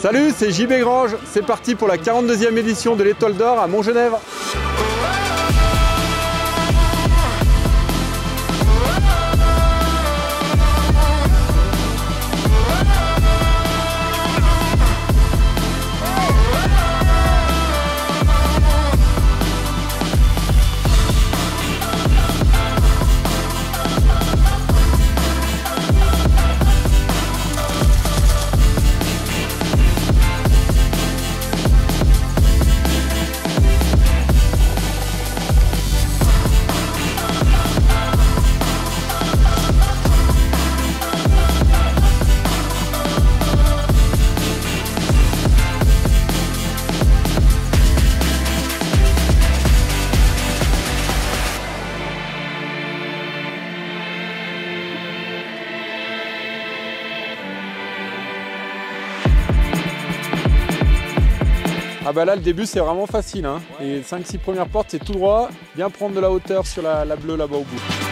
Salut, c'est JB Grange. C'est parti pour la 42e édition de l'Étoile d'Or à Montgenèvre. Ah bah là le début c'est vraiment facile hein. Les 5-6 premières portes c'est tout droit, bien prendre de la hauteur sur la, la bleue là-bas au bout.